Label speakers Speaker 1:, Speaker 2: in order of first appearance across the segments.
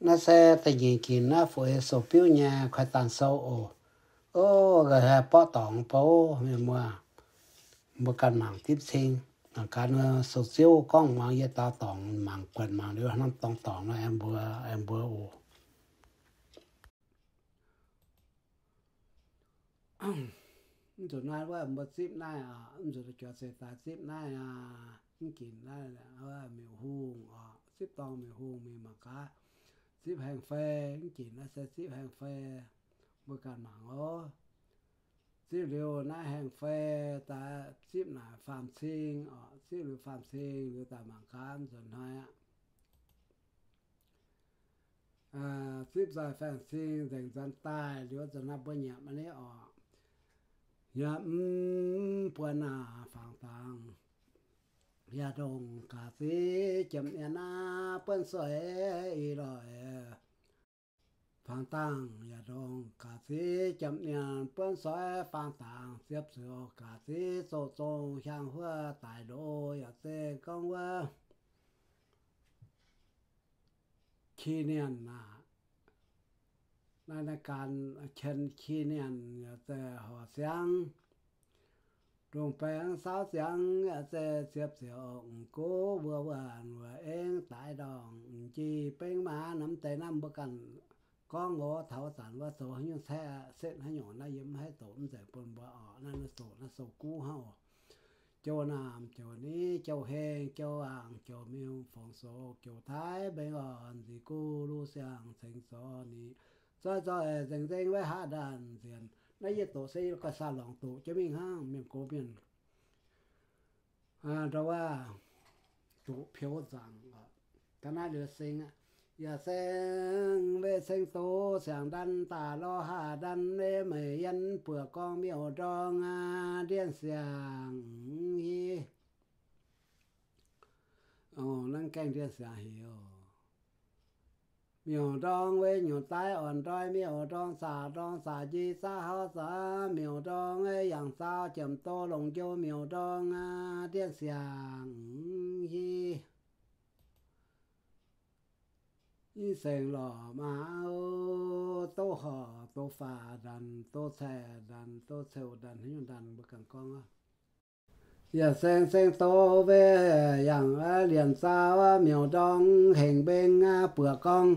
Speaker 1: nó sẽ tại vì kỳ nó phải số biểu nhà khoai tàn sâu ồ ô rồi là bỏ tỏng bỏ mình mua mua căn mạng tiếp sinh mà căn số siêu con mạng ye ta tỏng mạng quần mạng nếu nó tỏng tỏng nó em mua em mua ồ rồi nóiว่าหมดสิบนายอ่ะrồi cho sẽ ta สิบนายอ่ะกินได้แหละว่ามีหูอ่ะสิบตองมีหูมีมากะสิบแห่งแฟกินนะเสสิบแห่งแฟเมื่อการหมังอ๋อสิบเร็วนะแห่งแฟตาสิบหนาฟาร์มซิงอ๋อสิบหรือฟาร์มซิงหรือตาหมังคันส่วนน้อยอ่ะอ่าสิบสายแฟนซิงแต่งจันใต้หรือว่าจะนับเบิ้ลเนี่ยมันนี้ออกอย่าอืมปวนาฟัง xếp hàng phê chỉ nó sẽ xếp hàng phê một cái mạng ó xếp liệu nó hàng phê ta xếp là phạm sinh ở ship liều phạm sinh liều ta mạng cán, rồi hai ạ à ship dài phạm sinh dành dân tai liệu dân nó bơi nhậm anh ấy ở nhậm bữa nào phẳng tăng ยบเสือกาสีโซโซช่างหัวตายโดอย่าเตะกองว่าขี้เนียนนาในการเช่นขี้เนียนอย่าแต่หอเสียง rung phèn sao sáng sẽ xếp xưởng cố vừa vừa vừa yên tại đòn. Chi bên mà nắm tay năm bậc cần có ngô thảo sản và số nhưng xe xịn hay nhỏ nó yếm hay tổ cũng dễ bồn bờ ọ nó nó sổ nó sổ cú hao chỗ nam chỗ ní chỗ hê chỗ ảng châu miêu phong số chỗ thái bên ẩn gì cũ lu sang thành số ní. Cho cho dành dành với hạ đàn tiền nãy giờ tổ xây có xa lòng tổ cho mình ha mình cố mình à đó là tổ phiếu rằng cái này được sinh giờ dạ sen về sinh tổ, sáng đan tà lo hà đan lê mày yên, bữa con miêu trong à điên sáng hi. Ồ, năng canh điên sáng hiểu miêu trong với nhiều tai ổn trai miêu trong xà trong xà chi xà hao xà miêu trong ấy yang sao chấm tô lồng châu miêu trong à điện xiang hi. Y sen lò mà ô tô hò, tô phà đàn tô xe đàn tô sầu đàn hình đàn bậc càng con á. Dạ, Giờ sen sen tô về yang à, liền sao miêu trong hình bên à, bữa con.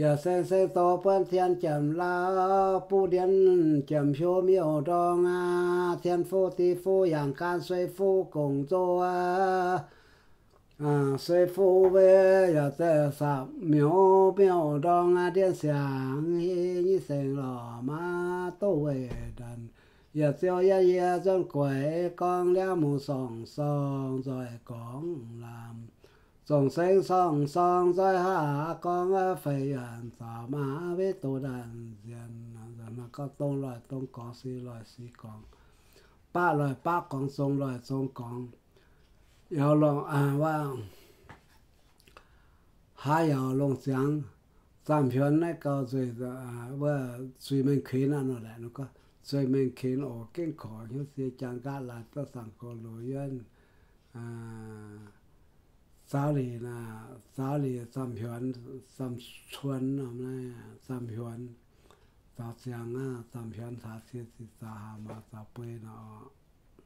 Speaker 1: giờ sen sen to phân thiên chậm la, pu điện chậm số miêu trong a thiên phu ti phu yang can suy phu cùng cho a. À suy phu về giờ te sa miếu miếu trong a điện sáng hi như sen lò ma tô về đàn giờ tiêu ya ya dân quẩy con leo mù sòng sòng, rồi con làm 众生上上在下降啊，非人啥嘛为多人人人那个东来东讲西来西讲，北来北讲中来中讲，有龙啊ว่า还有龙江咱片那个最的啊，我最门开那那来那个最门开我更考就是讲噶来到上个路院啊。 Giáo lý là giáo lý sam hiền sam xuân hôm nay, sam hiền giáo giang á, sam hiền thà siết siết sa mà, sa bơi nó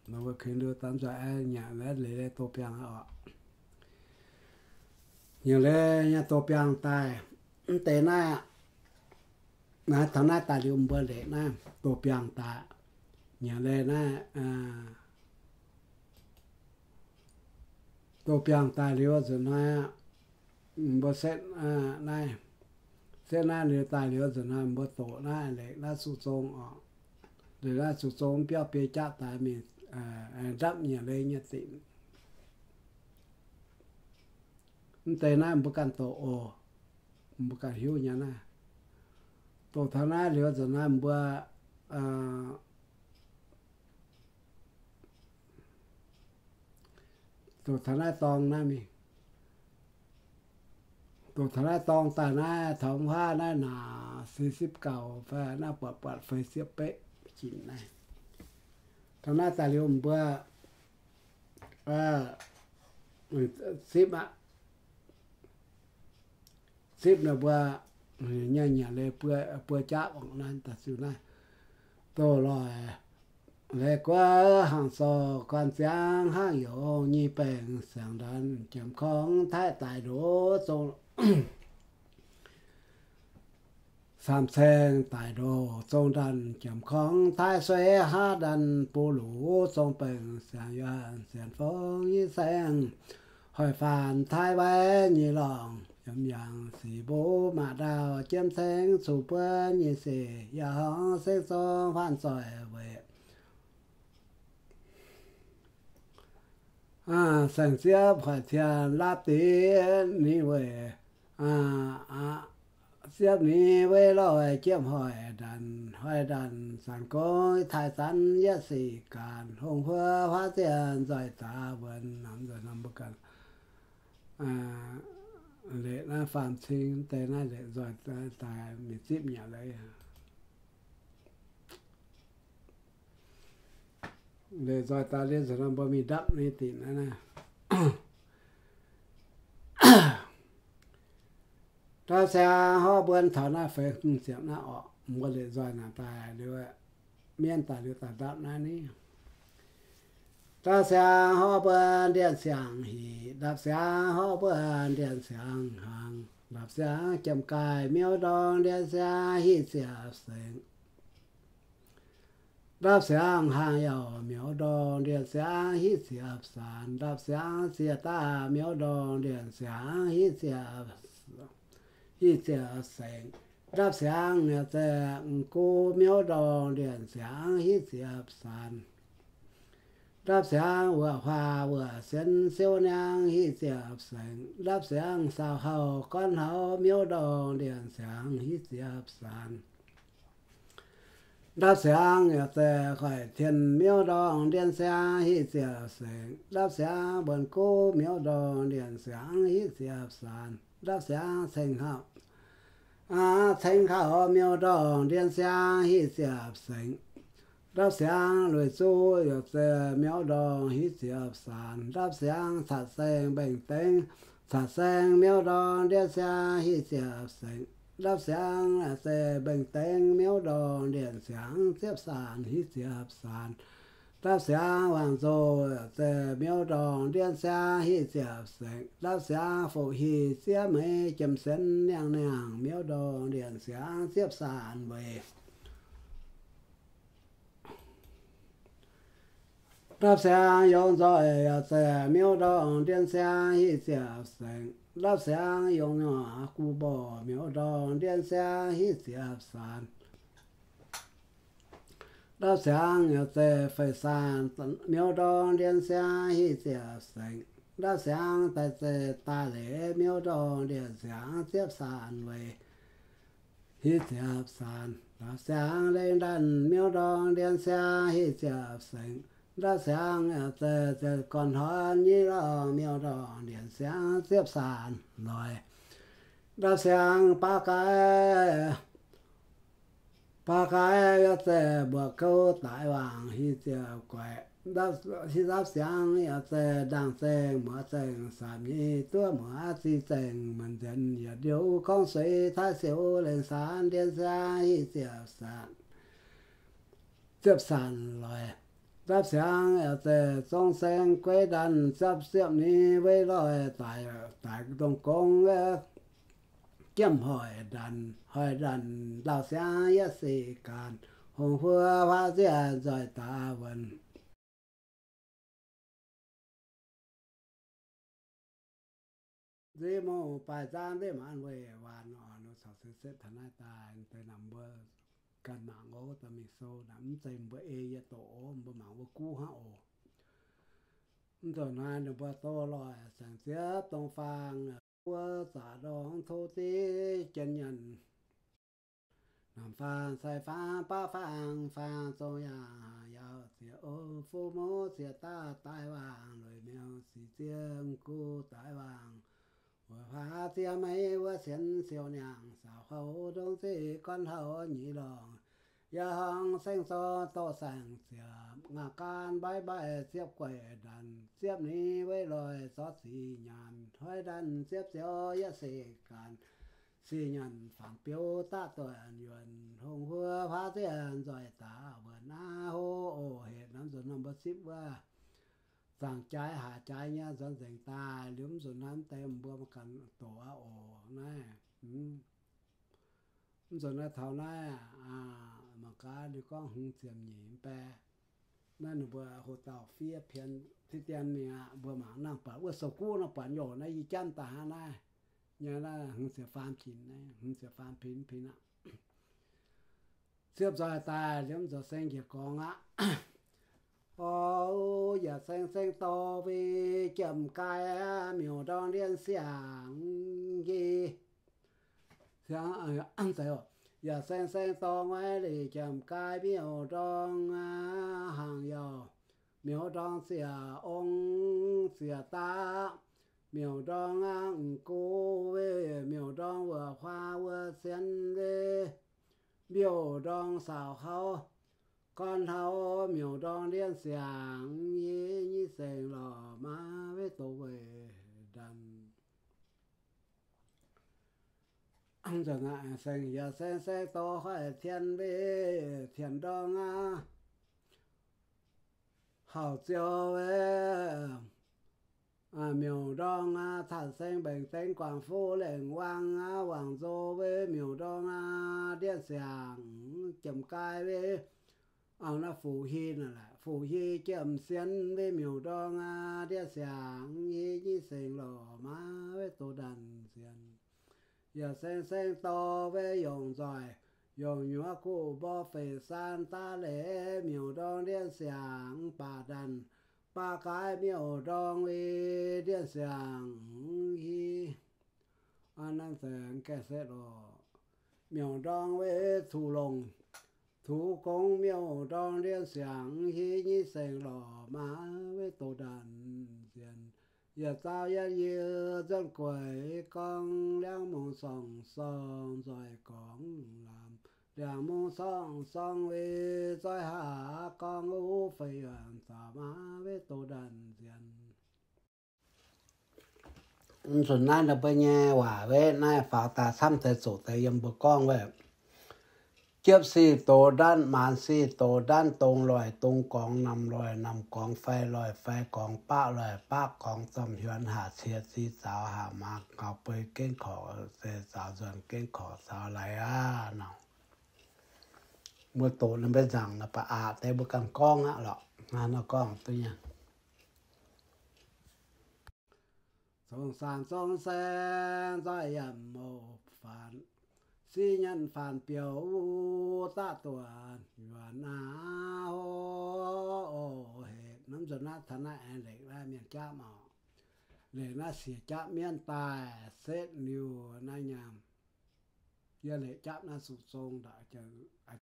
Speaker 1: nó vừa khi đưa tạm cho ai, nhà lấy lấy lấy tô piang họ. Nhiều lấy nhà tô piang tai tệ na na thằng na tài liệu bơ lệ na tô piang ta nhà lấy na à tô piang tài liệu rồi nói bơ xét à này xét na liệu tài liệu rồi nói bơ tổ na lệ na su song ở để na su song biểu bề chát tài mình à đắp nhà lấy nhà tịnh tây na bơ can tổ ồ một cái hiếu nhà na tổ thằng na liều giờ na bữa à tổ thằng na tòng na mi tổ thằng na tòng ta na thòng hoa na nàสี่สิบเก้าฟ้าna ปวดปวดไฟเสียเป๊ะกินนะทางหน้าตาเลียวเบื่ออ่าสิบอะสิบเนี่ยเบื่อเนี่ยเนี่ยเลยเปื่อ ตัวธนาตองน้ามีตัวธนาตองตาหน้าทองผ้าหน้าหนาสี่สิบเก่าแฟหน้าปวดปวดไฟเสียเป๊ะจินนะทาหน้าตาเรียวเบื่อว่าสิบอะสิบเนี่ยเบื่อเนี่ยเนี่ยเลยเปื่อเปื่อจ้าของนั้นแต่สุดนะตัวลอย về qua hàng sò quan giang hàng yếu nhi bệnh sáng đàn chấm không thái tài đố châu sam sen tài đồ trông đàn chấm không thái xuế ha đàn, bù lũ trông bệnh sáng yuan sáng phong như sen hỏi phản thái bé nhị lòng chấm yang sĩ bố mà đào, chém sen sụp bữa nhị sĩ ya hóng sẽ cho phan sỏi về 啊，省下破天拉 tế ni về à à xếp ni về lo về chiếm hỏi đàn hỏi sản cối thái sản giá sĩ càn hùng hoa hóa tiền giải tà vần nắm rồi nắm bất à lệ na phạm sinh tên na lệ giỏi tài miệt tiếp nhà để rồi ta lên rồi nắm mi đắp lên tịnh na nè ta sẽ ho bươn thở na phải xiêm na ọ. Mua để rồi là ta đưa miên ta đưa ta đậm na ní ta sẽ ho bươn điện sáng hì đạp sẽ ho bươn điện sáng hàng đạp sẽ chấm cài, miêu đòn điện sẽ hì sẽ รับเสียงหางยาวเหมียวดองเดือนเสียงฮิเสียบสานรับเสียงเสียตาเหมียวดองเดือนเสียงฮิเสียฮิเสียแสงรับเสียงเนี่ยแต่กูเหมียวดองเดือนเสียงฮิเสียบสานรับเสียงว่าพาว่าเส้นเสียวนางฮิเสียบแสงรับเสียงสาวเฮาก้อนเฮาเหมียวดองเดือนเสียงฮิเสียบสาน đáp sáng nè tè khỏi thiên miếu đồ điện sáng hi tia sen đáp sáng bần cô miếu đồ điện sáng hi tia san đáp sáng thành học à thành khảo miêu đỏ điện sáng hi xiệp sinh đáp sáng lùi su yếu xe miêu đỏ hi xiệp sản đáp sáng sạch sen bình tĩnh sạch sen miêu đỏ điện sáng hi xiệp sinh đáp sáng là xe bình tên miếu đồ điện sáng xếp sàn, hít xiệp sàn. Đáp sáng hoàng dô xe miếu đồ điện xa hít xiệp sàn. Đáp sáng phụ hì xiệp mê chấm sân nhang nhang miếu đồ điện sáng xếp sàn về. Đáp sáng yon rồi xe miếu đồ điện xa hít xiệp sàn đáp sáng yong nhỏ cù bò miêu đòn điên xa hi xiệp sản đáp sáng nhớ tề phải san miêu đòn điện sáng hi xiệp sinh đáp sáng tại tề ta lễ miêu đòn điện sáng tiếp sản về. Hi xiệp sản đáp sáng lên đàn miêu đòn điện sáng hi xiệp sinh ra sáng à, từ từ còn họ như là miêu đỏ điện sáng tiếp sàn. Rồi, ra sáng, ba cái ba cái ya bờ câu tại vàng hi tệ quậy đáp, khi đáp sáng à, ya tệ đang tệ mở tệ sàm như tua mở thì tệ mình dần ya điều con suy, thái siêu lên sàn điện sáng hi tệ sàn tiếp sàn, rồi đáp sáng ở tề song sen quế đàn sắp xếp ni với rồi tại tại đồng công kiếm hỏi đàn hỏi đàn đào xa yết sĩ càn hồng phưa hoa diệt rồi ta vần. Dì mô, bài giang dì mà ăn về và nó nó sao sẽ sẽ thần ai ta tới nằm bơ kan ma ngo ta mi so nam tem ba e ya to o ba ma wa ku ha o do na no ba to lo san sia tong phang qua giả đón chân nhân. Nam phan sai phan ba phan phan so ya ya sia ô phô mô sia ta tai vàng, rồi mèo si riêng cô tai vàng hoa tia mấy và xiên siêu nhàng xào hậu đông sĩ con hậu nhị lòng ya hàng xanh so to sang xiệp ngà can bãi bãi xiếp quẩy đàn xiếp ní với lời so xì nhàn hơi đàn xiếp xéo ya xì càn xì nhàn phản piếu ta tuần yuần hùng hua phá tiền rồi ta vừa na hô ổ hết năm rồi năm bất xíp qua rằng trái, hạ trái nhá dân dành ta liếm rồi năm tem bữa mà cần tổ ổ này ừ. rồi nó thảo này à mà cá đi con hung tiệm nhỉ bé. Nên bữa hồ tàu phía phiền thì tiền mình à bữa mà năng bảo bữa sầu cũ nó bảo nhỏ này y chăn ta này nhớ là hung sẽ phan pin này hung sẽ phan pin pin ạ. Xếp rồi ta liếm rồi xanh kia con á giờ sen sen to vì chậm cai, miêu đông liên xiang gì? Xiang ăn rồi giờ sen sen to ngoài thì chầm cai miều trong à, hàng dầu miêu trong xìa ông xìa ta miêu trong ăn à, cô về miêu trong vừa hoa vừa sen về miêu trong xào hao con thâu miêu trong liên sáng, như như sen lò má với tổ về đàn ông giờ ngại sèn giờ sen sen to hỏi thiên về thiên đông à hậu chiều về à miêu đông à thật sinh bình tĩnh quảng phu lệnh quang à hoàng dô về miêu đông à điện sàng chấm cai về ông nó phù hi nè là phù hi chậm xiên với miều đông à điện sàng như như sinh lò má với tổ đàn xiên giờ sen sen to với dùng rồi dùng nhúa cụ bò phê san ta lễ. Miều đông liên sáng bà đàn. Ba cái miều đông với liên sáng hi anh đang xem cái sẽ rồi miêu đông với thủ lồng thủ công miêu trong liên sáng hi như sen lò má với tổ đàn diện. Giờ tao ya như dân quẩy, con đang mong sòng sòng rồi con làm. Đang mong sòng sòng vì rồi hạ con u phi hoàn sa má với tổ đàn diện. Xuân nay là bây giờ hòa với, nay phá ta xăm thế số thế yếm bờ con vậy chiếc xì tổ đan màn xì tổ đan tung lòi tung con nằm lòi nằm con phai lòi phai con ba lòi ba con tầm huyền hạ chia xì sao hạ mạc ngọc bơi kinh khổ xì sao dần kinh khổ sao lại à nào mưa tổ nó biết rằng là bà à thế bữa cần con á, lọ. Mà nó con tôi nha sông sàn, sông sen dây mồ phản si nhân phản biểu ta tuần, yuan na ho hệ nắm giờ na thằng na anh lệ ra miền cha mà lệ na si cha miền tài xét nhiều na nhàm. Giờ lệ cha na sụt sông đã chờ à,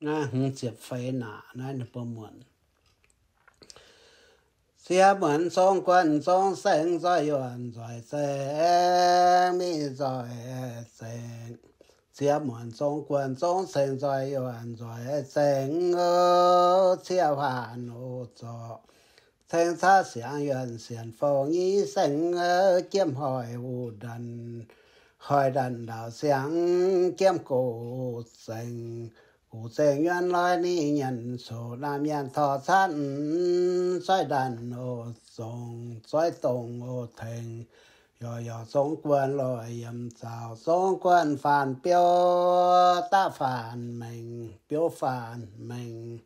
Speaker 1: na hưng xỉa phê nà na nè bơm muộn xia mượn song quân song sinh rồi yuan rồi sen mi rồi sinh xia mượn song quân song sinh rồi yuan rồi sen ngô xia hòa nô cho sen xa xiang yuan xian phong y sen ngô chiêm hỏi u đần hỏi đần đạo xiang chiêm cổ sinh Cụ sẽ nguyên lai ni nhận số nam nhận thọ sẵn xoay đàn ô sông xoay tổng ô thành Yo yo quân lội yầm sao sống quân phản biểu ta phản mình biểu phản mình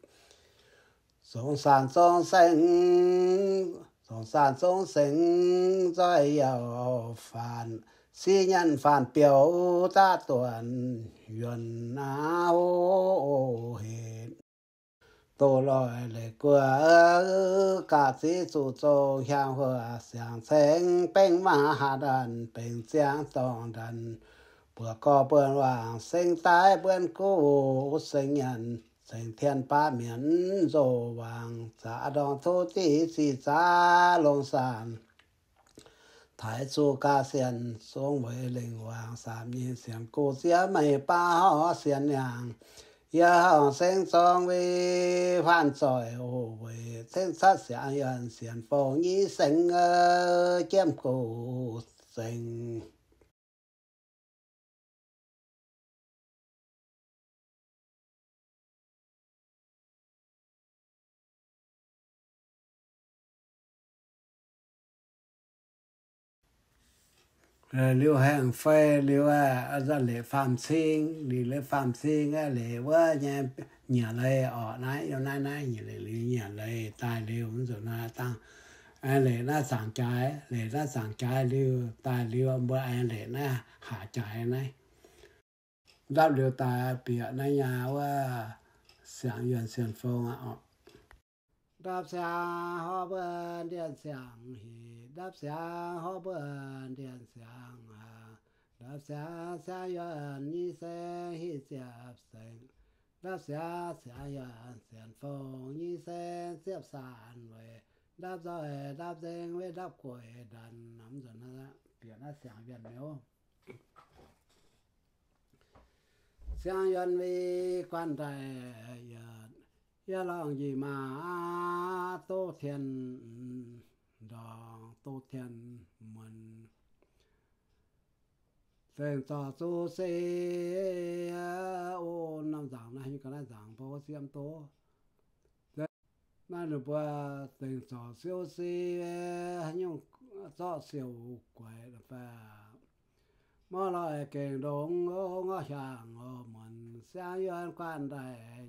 Speaker 1: sống sản sống sinh sống sản sống sinh xoay yêu phản si nhân phản biểu ta tuần yuan na ô hiện tổ loại lệ của cả sĩ chủ trông hiang hòa sáng sáng bên mà hạ đàn bên sáng tòng đàn. Bữa có bữa hoàng sinh tái bữa cũ sinh nhân sinh thiên ba miễn rồ vàng xã đoàn thu tí xì giá lông sàn thái chu ca xiên xuống với linh hoàng sám nhìn xiên cô xía mày ba họ xiên nhàng ya hồng sinh song vi phan tròi hồ với sinh sát xiang yên xiên phong y sinh chiêm cổ Ờ, rồi liều hàng phê liều à, à ra lễ phạm sinh đi lễ phạm sinh á lễ quá nha nhà lệ ở nãy yêu nãy nãy nhà lệ liu nhà lệ tài liều cũng rồi na tăng. À, anh lệ na sáng trái lệ na sáng trái liều, tài liều bữa anh lệ na hạ trái này đáp liều tài bịa na nhà quá sáng yên xiên phong à đáp sáng họ bên điện sáng hì đáp sáng họ bên điện sáng à đáp sáng sáng yên ni se hi xếp sinh đáp sáng sáng yên xiên phong ni xe xếp sản về đáp rồi đáp sinh với đáp quỷ đàn nắm rồi nó biển nó sáng biển nếu sáng yên vi quan đại ya lòng gì mà tô thiền đó tô thiền mình phèn cho tu sĩ ô, năm giảng này như cái này giảng bao xiêm tố nãy được ba tình cho siêu xe nhưng tỏ siêu quậy là phải mà lại kèn đông ngô ngó hàng ngô mình sáng yên quan đại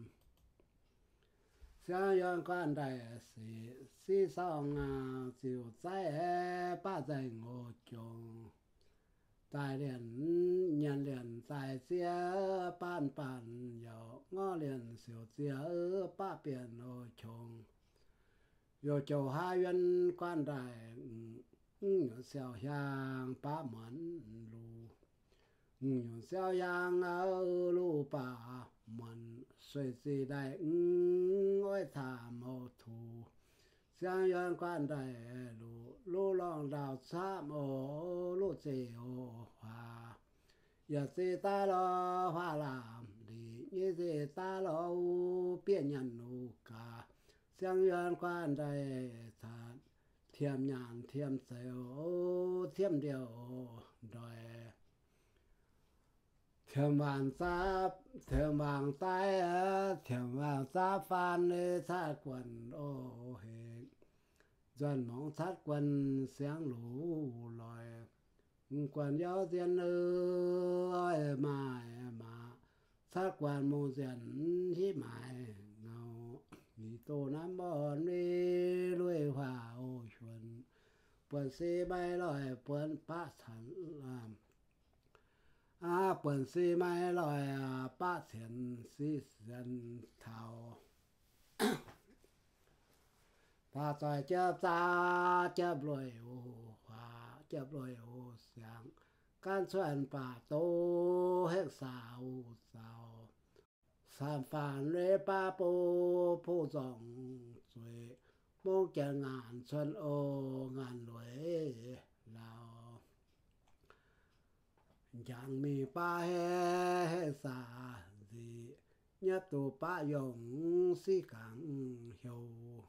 Speaker 1: sáng yuan quan đại sĩ sĩ song à chiều trái ba dạy ngô chung tài liền nhân liền tại xia ban ban yo ngõ liền siêu xia ba biển ngô chung yo châu hai yuan quan đại yo xiao yang ba mẫn lu yo xiao yang lu ba mẫn 水时代五爱他毛土，相远关代路，路浪到沙漠路最后花，也是大了花篮里，也是大了别人路家，相远关代他。添nhàn thêm sầu thêm điều đòi thêm vàng ta thêm vàng tay thêm vàng ta phan lê sát quần ô hệ dần mong sát quần sáng lũ lòi, quần giáo tiền ơi mà mà. Sát quần mô diện hi mãi nào ni tô nam bon đi lui hòa ô chuẩn quần xe bay lòi, quần pa thần làm à quần sĩ mai lòi à ba tiền sĩ dân thảo ta tại chấp ta chấp lôi ô hòa chấp lôi ô sáng can xuân bà tô hết sao sao sản phản lê ba bố bố dòng rồi mong chờ ngàn xuân ô ngàn lưỡi lao chẳng mi ba he he sa gì nhất tu ba yong si càng hiểu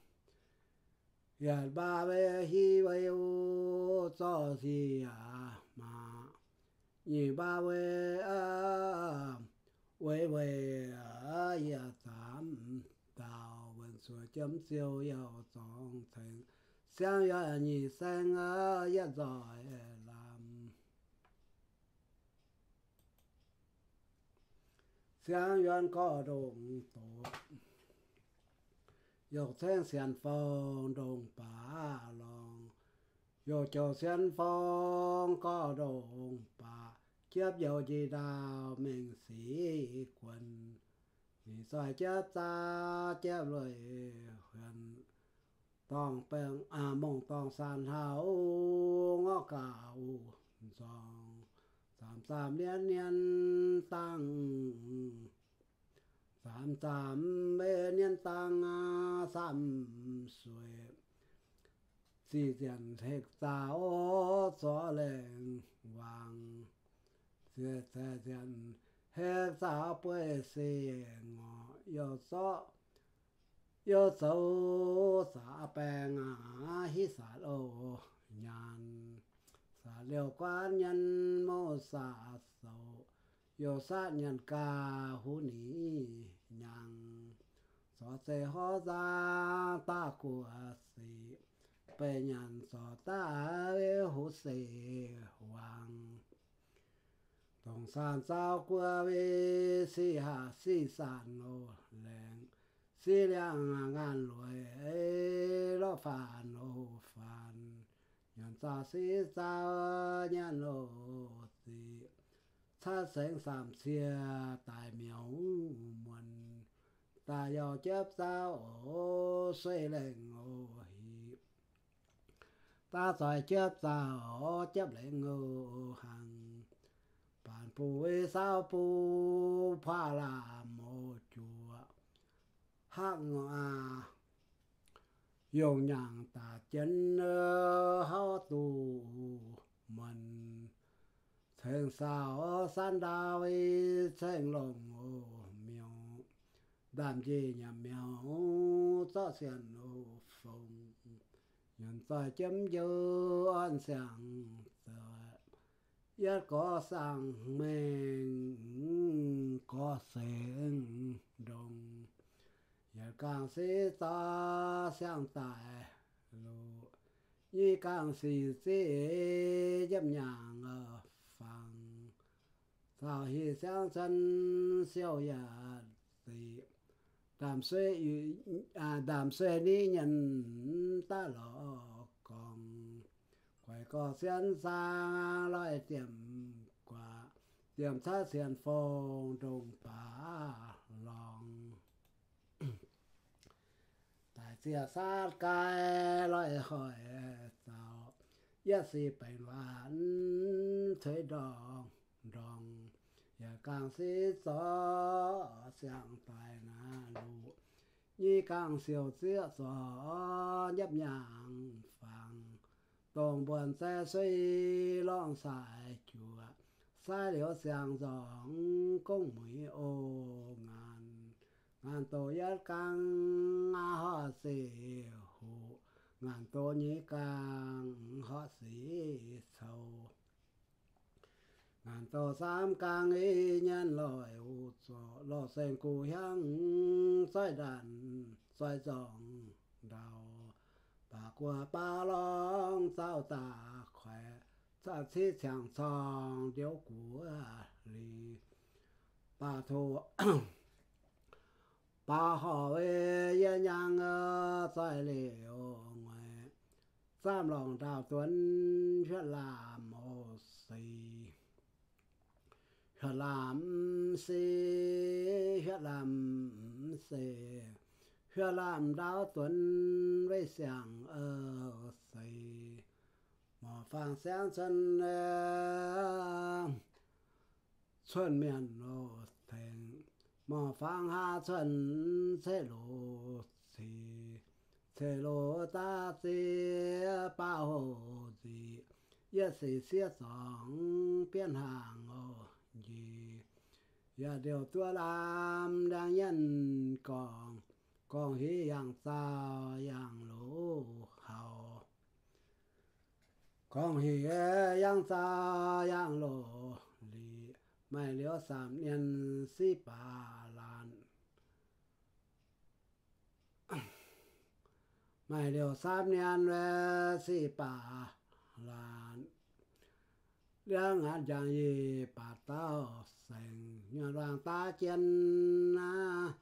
Speaker 1: yết ba ve hi ve u cho si à mà nhị ba ve à ve ve à ya tam tao vẫn 所今宵有总成，相约二生啊一在 相远 có đồng tổ dọc sen xiên phong đồng bà long, dọc cho xiên phong có đồng bà chép dầu gì đào mình sĩ quân, thì sai chép ta chép lời huyền tòng bèn à mong tòng sàn hào ngõ u giòn dòng sám sám liên liên tăng sám sám mê liên tăng sám suy. Si diện thịt giáo gió lên vàng sẽ sẽ diện hết sao bơi xe ngọ yo so yo so sa bèn à hi sa lô nhàn. sa liều quan nhân mô xa sầu yo sa nhân ca hú ni nhang so se ho ra ta của si bè nhàn so ta hú se hoàng Tổng sản sao qua vi si hạ si sản nô lẹn si liang ngàn lùi lo phản nô phản nhân sa si sao nhân nô si cha sinh sám xia tại miếu muôn ta yêu chép sao ô suy lên ô hi ta giỏi chép sao ô chép lên ô hằng. Bản phù ê sao phù pha là mô chùa. Hạng à dùng nhàng ta chân ờ, hao tù mình. Thành sao san đào ê thành lòng ô miêu. Đàm gì nhà miêu cho xiên ô phong nhân tại chấm dư an sáng yết có sang mình có sen đồng càng sĩ ta sang tại lộ như càng sĩ sĩ dâm nhàng ở phòng sao hi sang chân siêu nhà tỷ đàm xuê à đàm xuê đi nhận ta lọ còn. Quay có sen xa loại tiệm quả, tiệm sát sen phong trùng phá lòng tại sát cái lại hỏi tao. Nhất si bệnh loạn thuế đòn đòn giờ càng si gió sang tài na lụ như càng siêu xía gió nhấp nhàng phẳng đồng buồn xe suy long xài chùa sai liễu xiang dòng công mùi ô ngàn ngàn tổ nhất căng họ sĩ hụ ngàn tổ nhĩ căng họ sĩ sầu. Ngàn tổ sám căng y nhân lội u cho lộ sen cù hăng xoay đàn, xoay dòng đầu bà qua ba long sao ta khỏe sa chi chẳng song điếu của lì. Bà thù bà họ về yên nhang tại liệu ngoài sam lòng đào tuấn rất làm hồ xì rất làm xì rất làm xì huyết làm đáo tuấn với sàng ở xây mà phang sáng chân, xuân miền lộ mà phang hạ xuân sẽ lộ thì sẽ lộ ta sẽ bao hồ gì nhất sĩ xía sóng biến hàng ô gì giờ điều tôi làm đang nhân còn con hi yang sao yang lũ hậu con hi yang sao yang lũ li mai liễu sám niên si bà lan mày điều sám niên về si bà là đang ngàn chẳng gì bà tao thành nhờ đoàn ta chân à,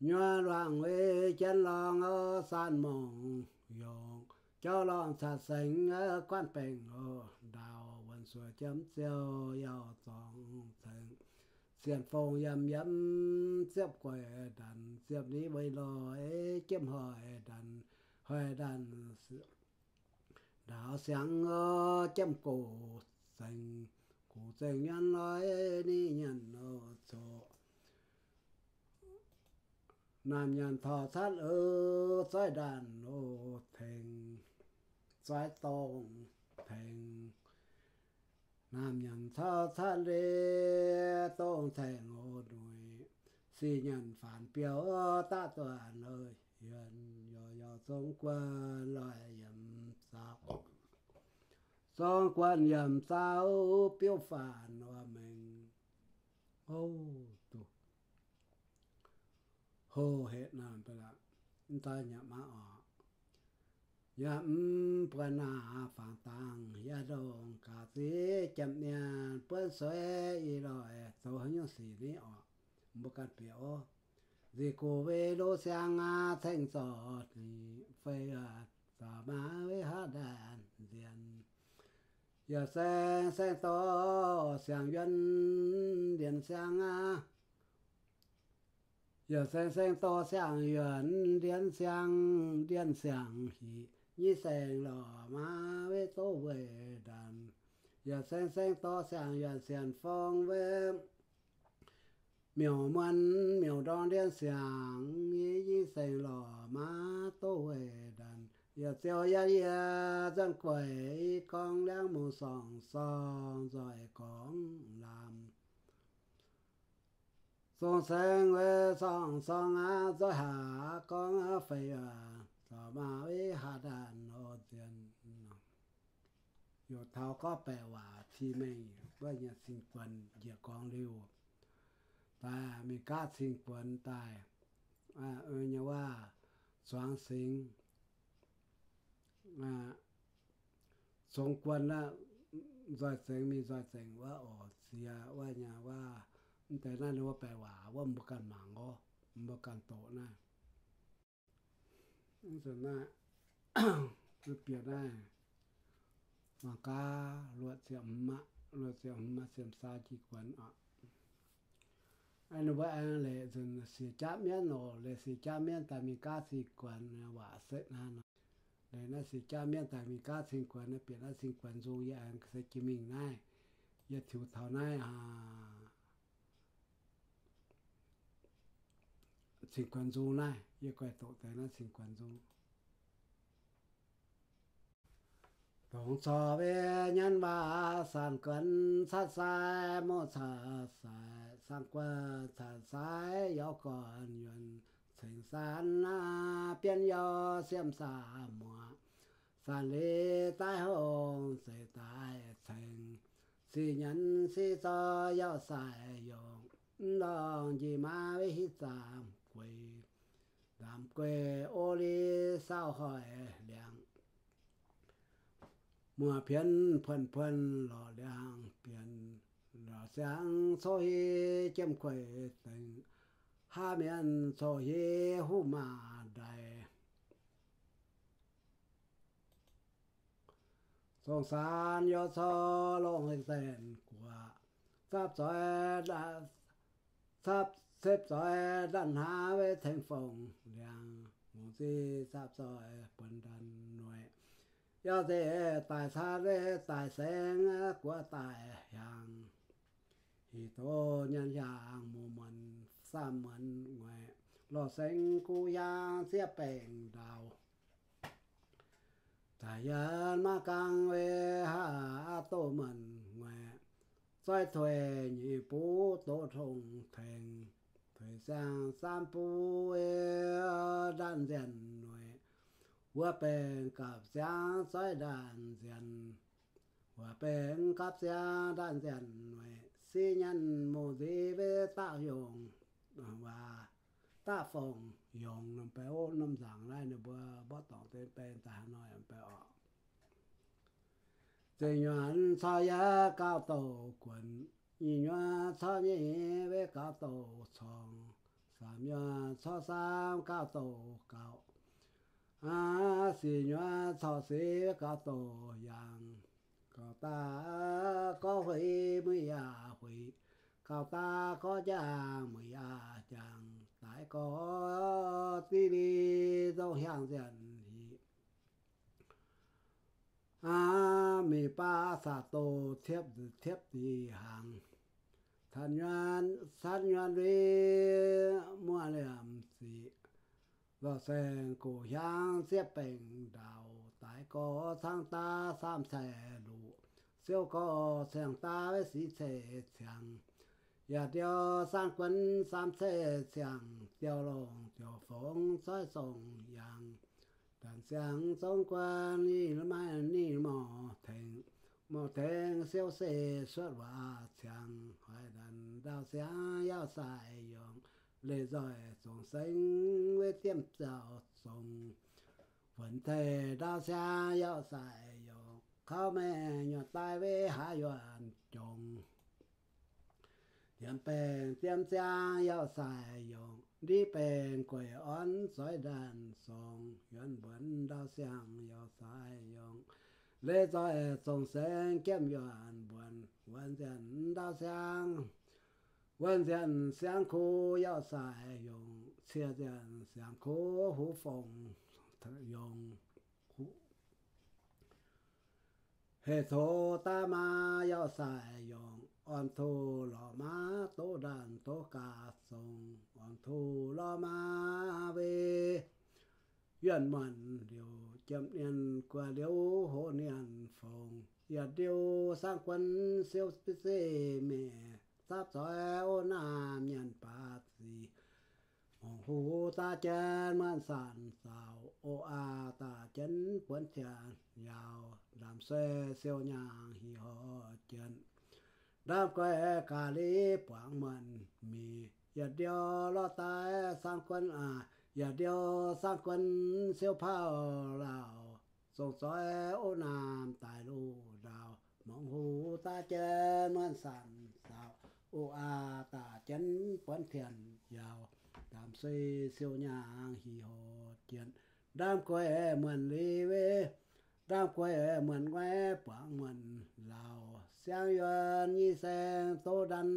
Speaker 1: nhờ đoàn về chân lòng ở san mộng. Dùng cho lòng sạch sinh ở quan bình ở đào vận sửa chấm chiêu yêu tổng thành xiên phong yếm yếm xếp quẻ đàn xếp đi bây lo ấy kiếm hỏi đàn hơi đàn đào sáng ở cổ xanh cổ xanh nhân nói đi nhận ở chỗ nam nhân thọ sát ở xoay đàn ô thành xoay tông thành. Nam nhân thọ sát lê tông thành ô đuổi si nhân phản biểu ta toàn ơi hiền song qua loại yểm sao? Song quan yểm sao? Tiêu phản hòa mình. Ô tu Hồ hết nàn bê lạ ta nhậm má ọ. Nhậm bê nà phản tăng ya đồng cả sĩ chậm nhàn. Bê xoay y rồi sầu hướng nhớ sĩ ní ọ. Một cắt biểu dì cô về đô sang nga thanh sọt phê hạt tỏ má với hát đàn diện giờ xe xe to sang dân điện sang a, giờ xe xe to sang yuan điện sang điện sang thì như sang lò má với tô về đàn. Giờ xe xe to sang yuan sang phong với miểu mân miểu đòn đen sáng như như sen lò má, tô huệ đàn. Giờ tiêu ya ya dân quẩy, con đang mù sòng sòng rồi con làm. Song sang về song song á rồi hạ, con á phải à cho mà với hạ đàn ô tiền. Dù thao có bè hòa thì mình bây giờ sinh quân giờ con lưu ta mình cá sinh quân tài à ơ nhàว่าสวางสิงอ่าสงควรละจอยเสงมีจอยเสงว่าอ๋อเสียว่าnhàว่า แต่นั่นเรียกว่าแปลว่าว่ามันกันหมางก็มันกันโตนะส่วนนั้น คือเปลี่ยนได้มากาลวดเสียมมะลวดเสียมมะเสียมซาจีกวนอ่ะ anh ba anh là dần si cha miên nó là si cha miên tại mình cá si quan và sẽ na nó lệ nó si cha miên tại mình cá si quan nó biến nó si quan dùng ya anh sẽ chỉ mình này ya thiếu thảo này à si quan dùng này ya quay tổ tại nó si quan dùng Tổng cho về nhân ba sản cấn sát sai mô sát sai sang qua thả sai yêu còn nhuận thành san na biên yêu xem xa mùa san lê tai hồng sẽ tai thành si nhân si so yêu sai dùng lòng gì mà với hít giảm quê làm quê ô li sao hỏi liang mùa phiên phân phân lò liang phiên sáng so hi chém quê tình ha miền so hi hu mà đại sông san yo so long hình sen của sắp soi đã sắp xếp soi đàn hà với thành phòng liang, một gì sắp soi bần đàn nuôi do thế tài xa đấy tài sen của tài hàng thì tô nhân hàng mù mần, sa mần ngoài lo sen cu ya xếp bèn đào. Tài nhân mà càng về hạ tô mần ngoài soi thuê nhị bú tổ thùng thành thời gian san bố đàn dần nội vừa bèn cặp giang soi đàn dần vừa bèn cặp giang đàn dần nội si nhân mô di về tạo dụng và ta phòng dùng nằm bé ô nằm rằng lại nằm bữa bắt tổng tên bên ta nói nằm bé ọ tình nguyện sao ya cao tổ quần nhìn nguyện sao nhị với cao tổ sòng sám nguyện sao sam cao tổ cao à xì nguyện sao xì cao tổ yang cao ta có hủy mới à hủy cao ta có cha mới à chàng, tại có tí đi dâu hàng dần thì. À mì ba sa tô thiếp thiếp thì hàng. Thần nhân sát nhân đi, mua liệm gì và sen cổ giang xếp bình đào, tại có sang ta sam xe lụ. Siêu có sang ta với sĩ xe chẳng ya quân xe phong sông yang đàn quan đàn sinh đề đào sáng yao sai yong khao mẹ nhỏ tai với hạ yuan tiếng bèn tiếng cha có sử dụng, do e trồng sen kem yuan buồn quan diện đa sang quan diện sáng khu yao xài dụng, chia diện sáng khu hú phong dùng hú hệ số ta ma yao xài dụng on thu lo ma to dan to ca song on thu lo ma ve, yên mặn điều chấm yên qua liễu hộ niên phòng yết điều sang quân siêu spc mẹ sắp soi ô nam nhân bát gì mong hồ ta chân man sản sao ô a ta chân quân thiền yào làm xe siêu nhàng hi ho chân ดามก็แอกาลีปวางมันมีอย่าเดียวลอตายสร้างคนอ่าอย่าเดียวสร้างคนเสียวเผาเราส่งซอยโอนามตายลูดาวมองหูตาเจนมันสั่นสาวโออาตาเจนปอนเทียนยาวตามซีเสียวยางหีโหเจียนดามก้อยเหมือนลีเวดามก้อยเหมือนแวปวางเหมือนลา sang yuan nhi sen tô đan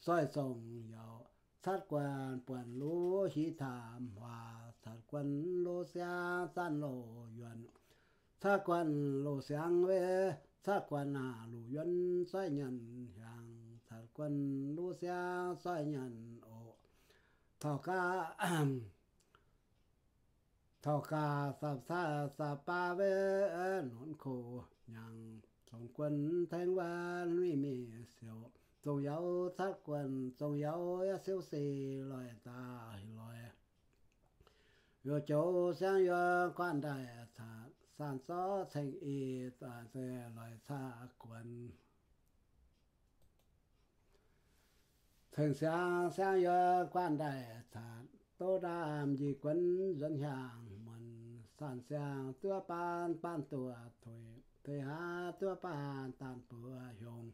Speaker 1: soi sông giàu sát quan quần lũ hí thảm hòa sát quan lô xa san lô yuan. Sát quan lô sáng về sát quan à lũ yuan sai nhận hàng sát quan lô xa sai nhận ổ thọ ca thọ ca sạp sa sạp ba về nón khổ nhang quân thanh quân yo quan đại sa thành quân thành quan đại tô đàm gì quân dân hàng mình sản sang tua pan pan tua thôi thôi ha tua pan tan bùa hồng.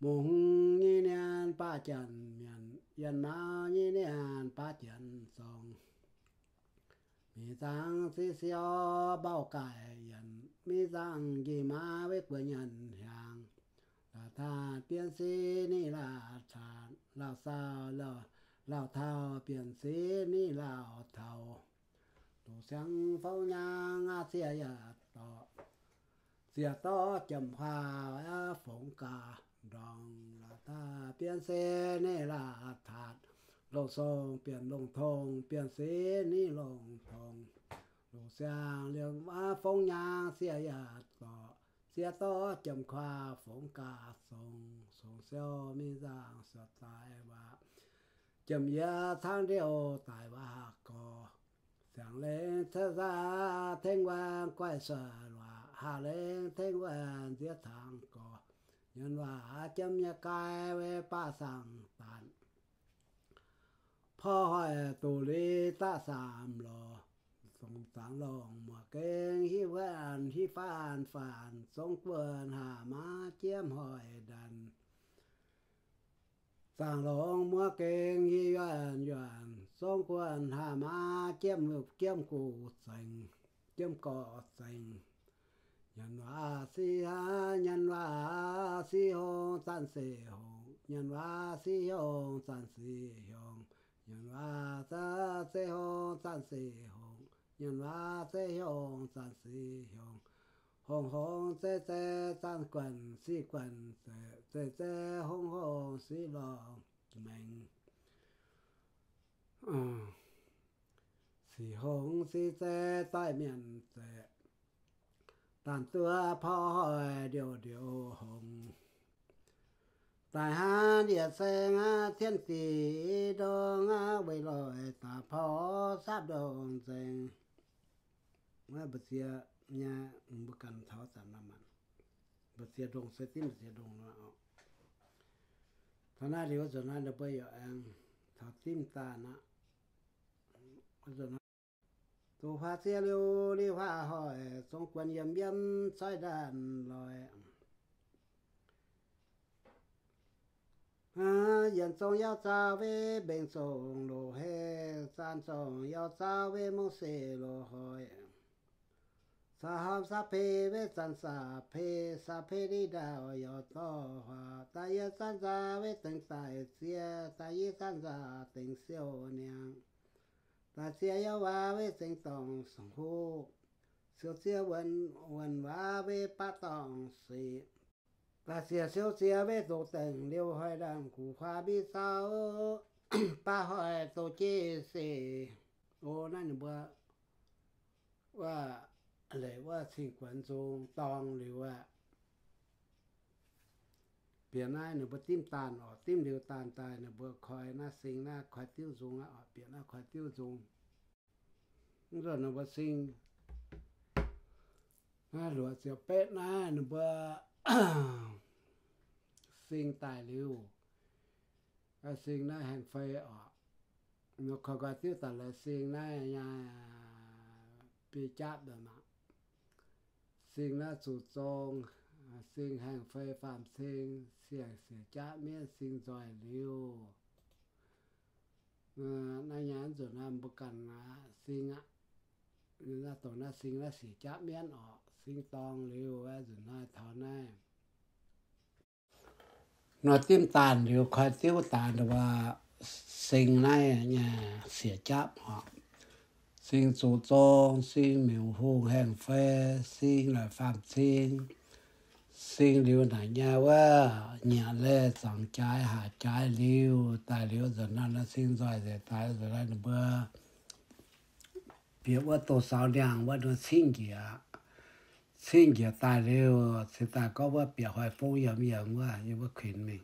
Speaker 1: Mùng như nian pa chân miền, yên ma như nian pa chân song mi giang si xio bao cải yên mi giang gì ma với quê nhân hàng là tha tiên si ni là thản là sao là lão thao biển si ni lão thao tu sáng phao nhang a xia ya to xia to chầm hoa phụng cả đòn là ta biến xe ni là thạt. Lô sông, biển lồng thong biển sĩ ni lồng thong lô sang liền a phong nhang xia ya to xia to chầm hòa phụng cả sông sông xeo mi giang sợ tai và chấm ya thang điều tài ba, cò. Sáng lên thế ra thiên quan quay sở loa hà lên thế quen giữa thằng cò, nhân và chấm nhà cai về ba sàng tàn phò hỏi tù lý ta sàm, lò sông sáng lòng mà kênh hi vẹn hi phàn phàn sông quên hà má chiếm hỏi đàn. Sáng lòng mà kênh hi vẹn vẹn sông quên hà má chiếm ngục chiếm cụ, sành chiếm cọ, sành. หามาเจียมหอยดันสั่งลองมัวเก่งยี่ยวนยวนสงควรหามาเจียมมือเจียมกูเซ็งเจียมกอเซ็งยันว่าสีหายันว่าสีหงสันสีหงยันว่าสีหงสันสีหงยันว่าซาสีหงสันสีหงยันว่าสีหงสันสีหง hồng hồng tê tê tan quần si quần tê tê tê hồng hồng si lò mình ừ. si hồng si tê tai miền tê tàn tua phò hỏi điều điều hồng tại ha địa sen thiên tỷ đô ngã vậy rồi ta phò sắp đồng sen mà bữa nhà bukan tháo tanaman betia dong setim betia dong na thana liu zona de pe yo ang tháo tim ta na zona tu hoa xe liêu li hoa hỏi sông quần yếm yếm soi đàn lòi à yên sông yao xa về bên sông lô hè, san sông yao xa về mông xe lô hỏi sa ham sa phê về san sa phê sa phê đi đào yao to hoa ta yên san sa về tình tài xia, ta yên san sa tình siêu niang. 大姐要娃为正当生活，小姐问问娃为不当事。大姐小姐为做等刘海人古花比少，把海做解释。哦，那你不ว่าอะไรว่าสิ่งขวัญทรงตองหรือว่า ปลี่ยนหน้าหนึ่งบ่ติ้มตานออกติ้มเดียวตานตายเนี่ยบ่คอยหน้าสิงหน้าคอยติ้วทรงอะเปลี่ยนหน้าคอยติ้วทรงนี่ก็เนี่ยบ่สิงหน้าหลวเสียเป๊ะหน้าเนี่ยบ่สิงตายเร็วสิงหน้าแห่งไฟออกเนาะคอยก็ติ้วตานละสิงหน้ายาปีจับเด้อมาสิ่งน่าสูดทรง sinh hành phê phạm sinh xỉa xỉa chá miên sinh giỏi liêu na nhán rồi làm bậc cần sinh ạ. Người ta tổ na sinh là xỉ chá miên ọ sinh tong liu, và rồi na thọ này nó tiêm tàn liu, khỏi tiêu tàn và sinh này nhà xỉa cháp họ. Sinh chủ trông sinh miệng hùng hèn phê sinh là phạm sinh xin liu na nhà wa nhà lệ sang trái hạ trái liu tài liu giờ nó nó xin rồi rồi tài rồi lại nó bơ biết ว่าตัวสาวเลี้ยงว่าโดนสิ่งเกียสิ่งเกียตายเร็วสิตาก็ว่าเปียหอยฟูยามยามว่าอยู่ว่าขึ้นมั้ง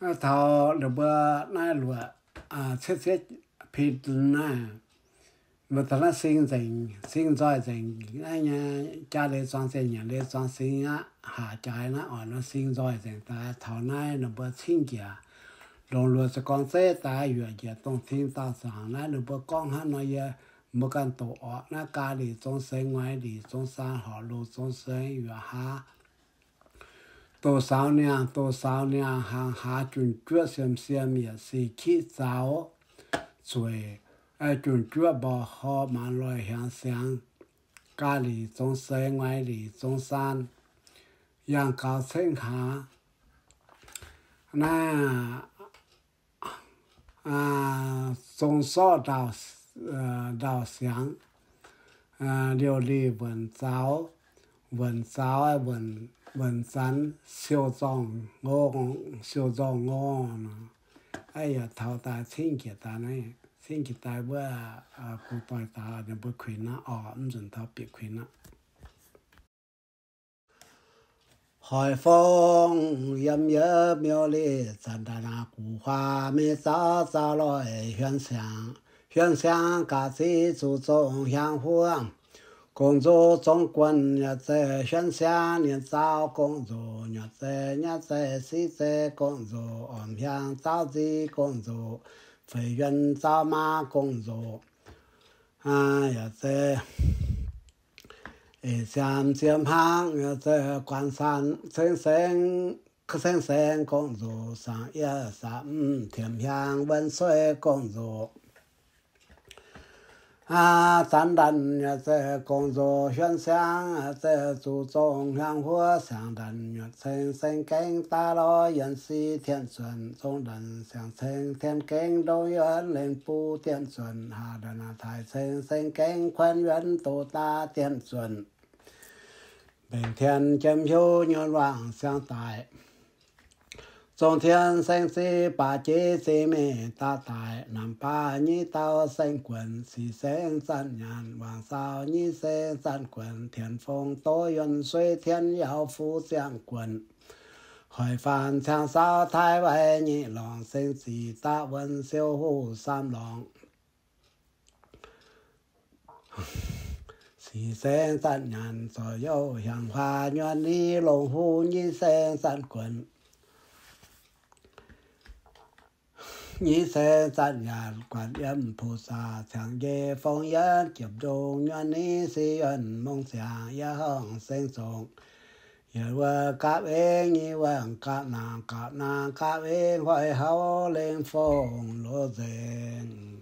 Speaker 1: อ่าทอหรือว่าน่าหลัวอ่าเช็ดๆผิดนะ mà thằng nó sinh dành sinh ra dành cái nhà, cha lấy son sinh nhà lấy son sinh á hạ trái nó ở nó sinh roi dành ta, thảo nay nó bớt sinh kìa đồng luật sẽ con xe ta vừa giờ tông sinh ta sáng nó nó bớt con hắn nó giờ một căn tổ ở nó ca đi trong sinh ngoài đi trong san họ lô trong sinh vừa ha. Tổ sáu nha tổ sáu nha hàng hạ chuẩn chúa xem xem 也是起早 rồi chuẩn chúa bỏ họ mà loài hiện sáng ca lì trong xe ngoài lì trong san yang cao sen hạ. Na à trong so đào à, đào sáng à điều lì vận giáo vận giáo ai vận vận sán siêu trọng ngô, siêu trọng ngô ai à thảo ta chính kia ta này xin kí tài bữa à, à cụ tài ta để bữa khuyên nó ở à, không dần thao biệt khuyên nó Hải phong yếm yếm miêu lì dân đà nà cụ hoa mê xa xa lòi huyền sáng huyền sáng cả sĩ chú trọng hạng huang. Công du trong quân nhà tệ huyền sáng niên sao công du nhà tệ nhà tệ sĩ tệ công du ổn hạng sao gì công du phải gần ta ma công dỗ à ya dạ, thế ê xem xem hang ya dạ, thế quan san sen sen cứ sen sen công dỗ sang ya sam thiềm hang vẫn xuôi công dỗ 啊，单单也在工作选项，在注重生活上单月成神经大脑延续天顺，中人相成天经都元令不天顺，下的那太成神经宽元都大天顺，明天见有愿望相待。 中天生死八界之命大大，南巴二道生棍，西生三年王少二生三棍，天风多云水天妖福相棍。海翻长沙太尉二郎，生子大文小虎三郎。西生三年左右，香花园里龙虎二生三棍。你生三年，观音菩萨长夜风烟，集中愿你誓愿梦想一行生中。一问甲应，二问甲难，甲难甲应，会好灵风落人。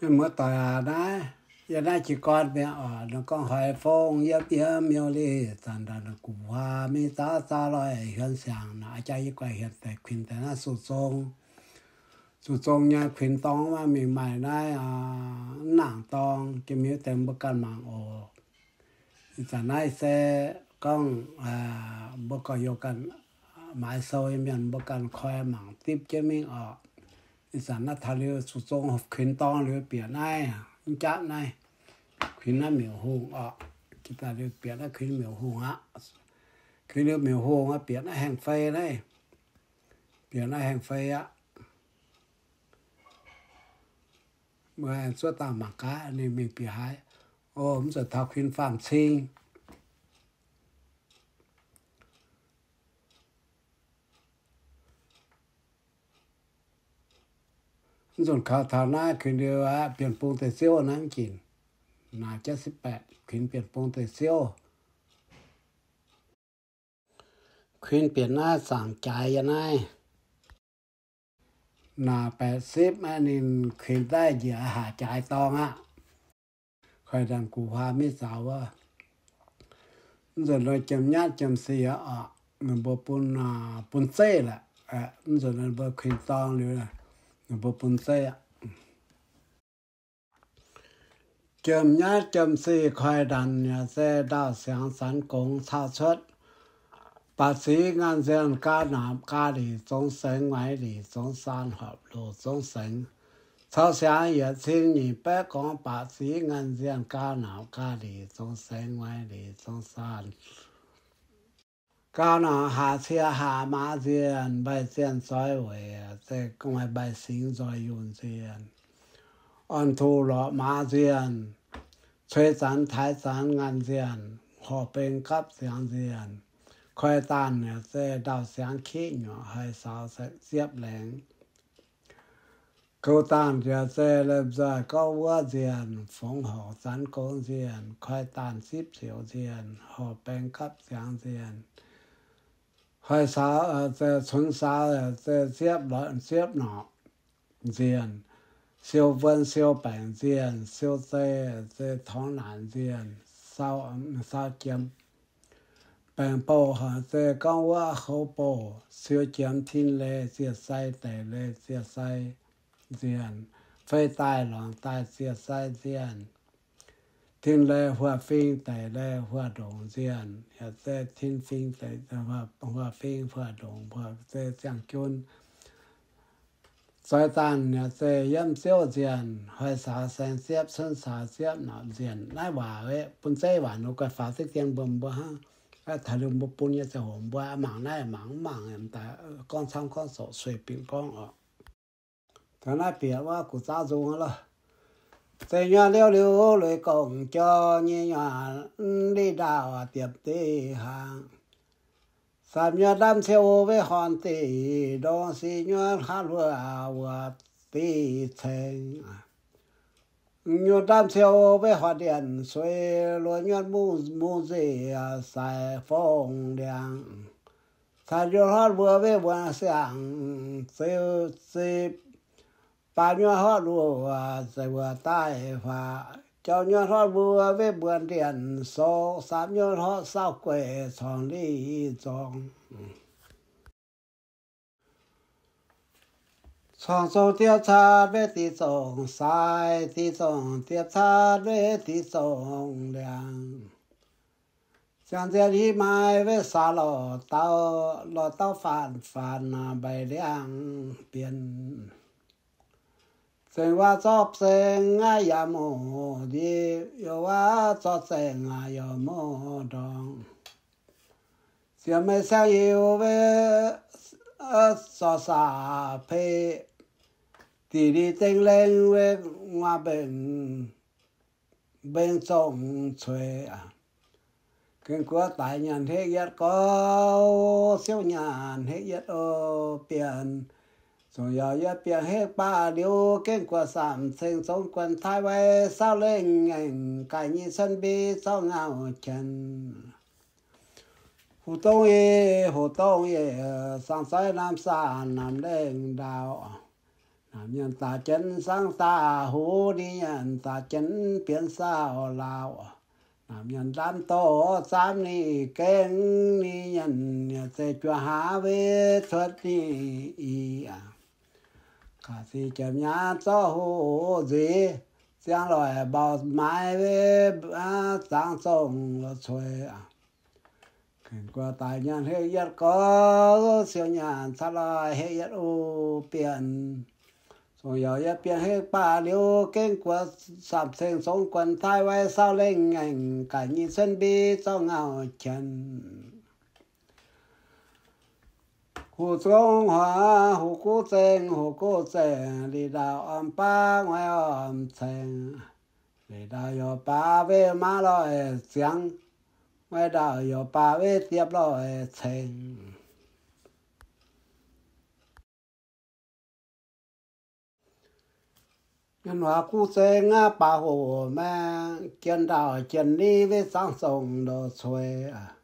Speaker 1: mất tòa à đấy giờ nay chỉ còn mẹ ở, nó con hỏi phong yếm yếm miêu li tàn đàn nó cù hoa mi ta ta rồi hiện sáng nó chạy quay hiện tại, khuyên tại nó sụt sông. Sụt sông nhà khuyên tông mà mình mày nay à nặng tông cái miêu tem bất cần mạng ồ giờ nay sẽ con à bất có yêu cần mãi sâu em nhận bất cần khoe mạng tiếp chứ mình ở. Giờ nó thay liệu sụt sông học khuyên tông liệu biển này chạm này khi nó miêu hùng ạ ờ, chúng ta được biết là khi miêu hùng ạ khi được miêu hùng á, biết là hàng phê đấy. Biết là hàng phê ạ mà hàng xuất tạm mặc cá nên mình bị hại. Ôm giờ thao khuyên phạm sinh. Dồn khảo thảo na khuyên điều à biển bùng tế siêu năng chín. นาเจ็ดสิบแปดควินเปลี่ยนโปงเตเซียวควินเปลี่ยนหน้าสั่งใจยังไงนาแปดสิบแม่นินควินได้เหยื่อหาใจตองอะคอยดังกูพาไม่สาวว่าส่วนเราจำยัดจำเสียอะมันบ่ปุ่นนาปุ่นเซ่แหละอะส่วนเราบ่ควินตองเลยนะมันบ่ปุ่นเซ่ chấm nhá chấm si khoai đàn nhà xe đào sáng sán công thao xuất bác sĩ ngàn dân ca nam ca lý trong sinh ngoại lý trong san hợp lộ trong sinh sau sáng也请你别讲把sĩ ngàn dân ca nam ca lý trong sinh ngoại lý trong san cao nó hạ xe hạ mã diện bài diện soi về thế cũng phải bài sinh rồi dùng diện ăn thu lọ má diện thuê tán thái tán ngàn diện họ bên cấp sáng diện khoe tàn nhà xe đào sáng khí nhỏ hay sao sẽ xếp lén câu tàn nhà xe lên giờ có vua diện phong họ sán công diện khoe tàn xếp xỉu diện họ bên cấp sáng diện hay sao ở xe xuống sao ở xe xếp lợn xếp nọ diện 烧粉、烧饼煎、烧菜、烧汤腩煎、烧烧煎。饼报还，在刚我好报，烧煎天来接晒带来接晒煎，飞带龙带接晒煎。天雷发飞带雷发动煎，也在天飞带发发飞发动发在将军。soi tàn nhà tề yếm siêu diện hơi xả sen xếp sân xả xếp nọ diện lại bà ấy, bún xây bà nó cái phá xích tiền bầm bơ ha. Cái thà lùng bơ bún nhà sẽ hồn bơ mảng này, mảng mảng em ta ờ, con xong con sổ suy bình con ờ. ở Thằng này biệt quá của cha dùng rồi thế nhà liêu liêu lưỡi cổng cho như nhà đi đào à, tiệp tê hàng sám nhà đam theo với hòn tê đó xí nhà hát vừa vừa tê thành đam theo với họ điện xoay lối nhát mu mu gì xài phong điện thay cho họ vừa với vừa sáng siêu siêu ba nhau họ vừa sẽ vừa tai và cho nhau họ vừa với vừa điện số sám nhau họ sao quê chọn đi chọn chọn số tiếp cha với tí chọn sai tí chọn tiếp cha với tí chọn liang chẳng giờ đi mai với xa lò tao lò tao phản phản bài liang biển sinh hoa chóp sinh ai ya mô đi yo hoa chóp sinh ai yo mô đông xiêm mê sang yêu với so sa phê tỷ đi tinh lên với hoa bên bên sông thuê à kinh của tại nhà thế giới có siêu nhàn thế giới ô biển rồi giờ ya biển hết ba điều kinh của sạm, sinh sống quân thái vậy sao lên ngành cái như sân bi, sao ngào chân hồ tông ye hồ tông ye ờ, sang sai nam sa, nam lên đào. Nam nhân ta chân sang ta hồ đi nhân ta chân biển sao lao nam nhân đam to sam ni keng ni nhân sẽ cho há về thuật ni à cả gì chấm nhá cho hồ gì giang rồi bảo mai về sáng sông là chơi à kinh qua tài nhân hệ yết có, siêu nhàn xa la hệ yết u biển. Rồi giờ yết biển hệ ba liêu kinh qua sạp sinh sống quần thai vai sao lên ngành cả như sân bi cho ngào chân hồ trung hoa hồ cố sen hồ cố sen đi đào âm ba ngoài âm sen đi đào yo ba về má lo chẳng ngoài đào yo ba về tiếp lo sen nhân hòa cố sen ngã ba hồ mẹ kiến đạo chân lý với sáng sông đồ xuôi à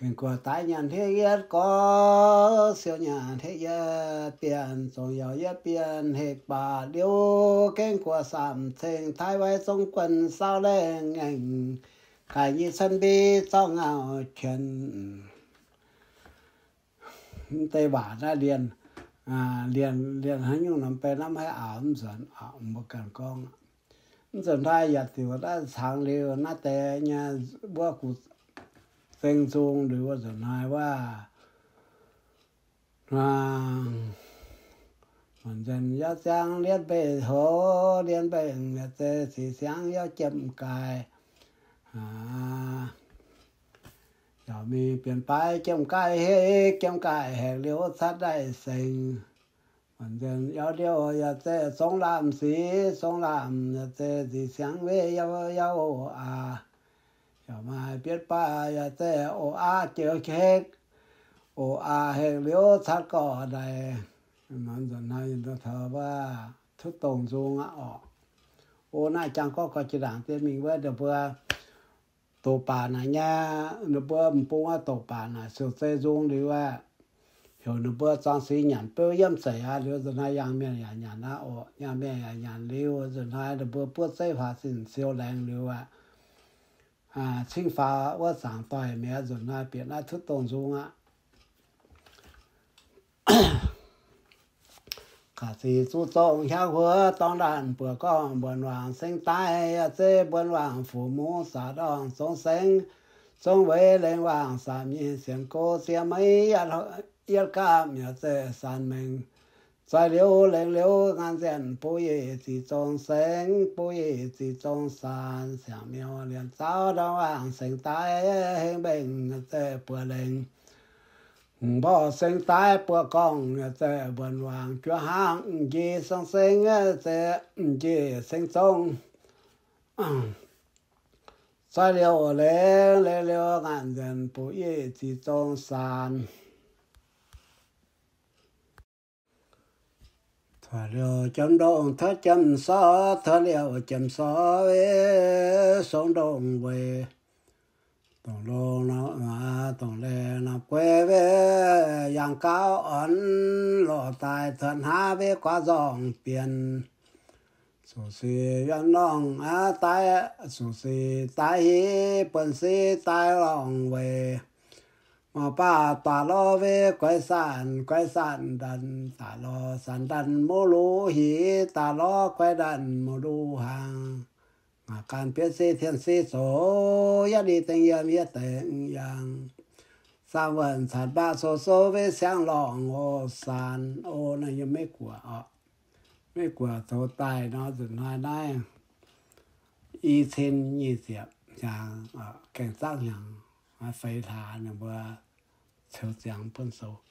Speaker 1: kinh qua tái nhà thế giới có siêu nhà thế giới, tiền trong giàu giới biển hệ bà điều kinh qua sản thành thái vai sông quân sao lên ngành, khải như sân bi sao ngào chân tây bà ra liền à liền liền hai nhung nằm pe năm hai ảo dần, ảo một cần con. Dần thai giật thì đã sáng liều nát tè nhà bữa cụ 생송 되어서 나와 à. Mình dần gió sáng liên bề thổ liên bề nhật tê thì sáng gió chậm cài. À giờ mi biển bãi chậm cài hết, chậm cài hết liễu sát đại sinh mình dần gió điêu nhật tê sống làm sĩ sống làm nhật tê thì sáng về gió gió à ya mai biết ba, ya te o a che o che o a he liu tha ko dai man zan na yin da tha ba thu tong zu nga o o na chang ko ko chi dang te mi wa de ba tổ bà nà nha nó bơ bông á tổ bà nà siêu tê dung đi wa hiểu nó bơ trang sĩ nhàn bơ yếm sẻ á liu dân hai yang miên yàn yàn á ô yang miên yàn yàn liu dân hai nó bơ bơ sẻ phát sinh siêu lành liu à à chính phá và sáng tài mẹ rồi na biết na thức tồn dung ạ cả thì chú trọng theo hứa tông đàn bữa con buồn hoàng sinh tai dê buồn hoàng phụ mũ xã đoàn sống sinh sống với lên hoàng sàm nhìn xiên cô xiên mấy yên cảm nhớ dê sàn mình 在流人流岸线，不夜之中生，不夜之中散，上面连早到晚生大兴病，这不灵。บ่sinh tai bữa con sẽ buồn hoàng chúa hàng gì song sinh sẽ gì sinh sông 在了嘞来了，俺人不夜之中山。 thọ liều chấm đông thơ chấm so thơ liều chấm so về sống đông về tổng lô nó à tổng lệ nó quê về yang cao ấn lộ tài thần ha về quá dòng biển số sĩ yên lòng á tai số sĩ tai hi bần sĩ tai lòng về หมอป้าตาลอเวก้ยสันก้ยสันดันตาลอสันดันโมโลหีตาลอก้อยดันโมดูหางอาการเพียเสเทียนเสโสยะดีเตงยามยะเตงยังสามวันสานบ้าโซโซเวเสียงหลองโอสานโอนะยังไม่กลัวอะไม่กลัวโตตายเนาะสุดท้ายได้อีเซนยี่เสียบอย่างแก่งสร้างอย่าง 啊า他那个抽奖不นแ